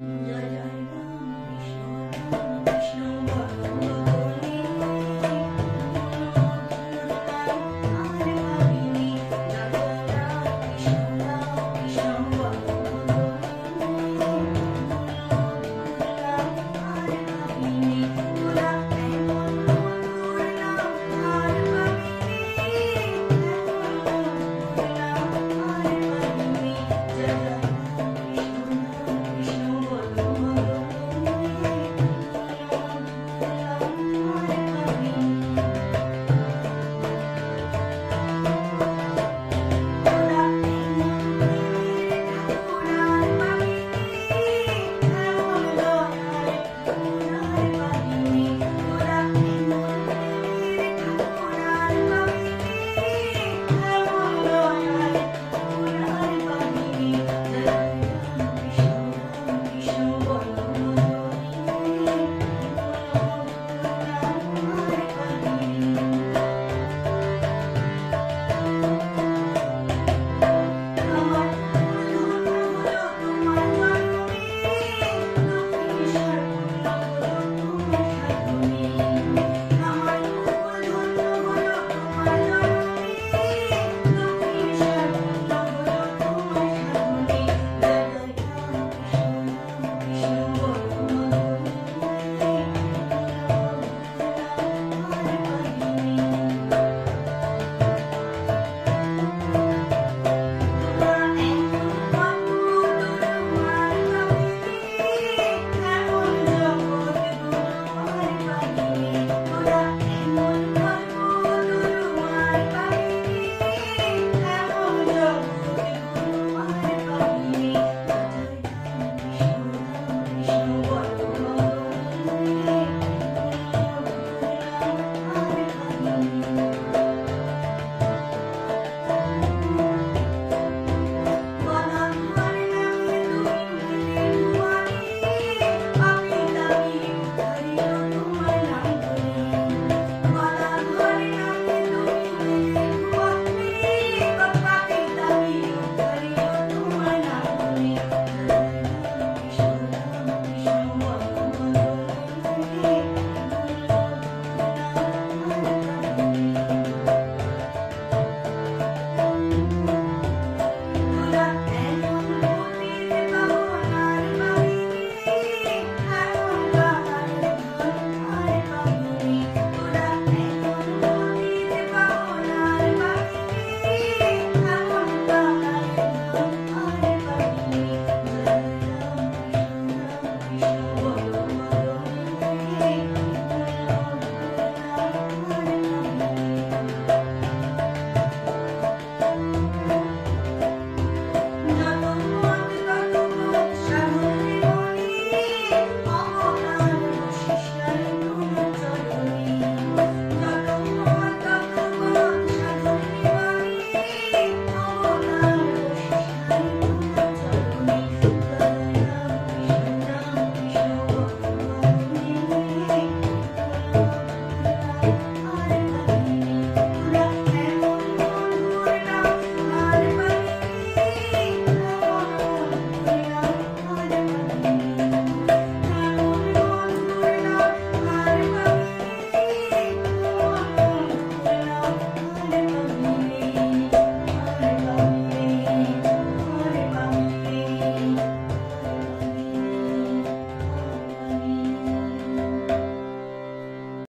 Mm.